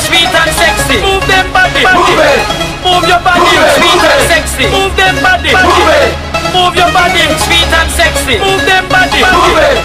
sweet and sexy. Move them body, move it. Move your body, sweet and sexy. Move them body, move it. Move your body, sweet and sexy. Move them body, move it.